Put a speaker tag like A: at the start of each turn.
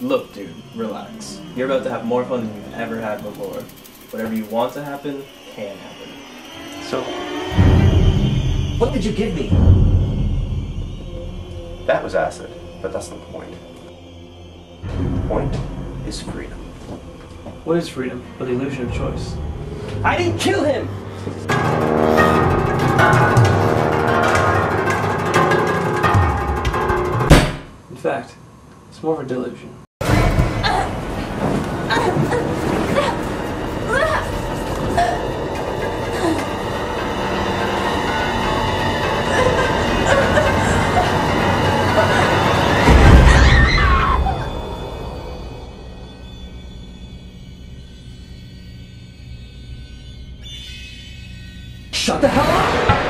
A: Look, dude, relax. You're about to have more fun than you've ever had before. Whatever you want to happen can happen.
B: So, what did you give me? That was acid, but that's the point. The point is freedom.
C: What is freedom but the illusion of choice?
A: I didn't kill him!
C: In fact, it's more of a delusion.
D: Shut the hell up!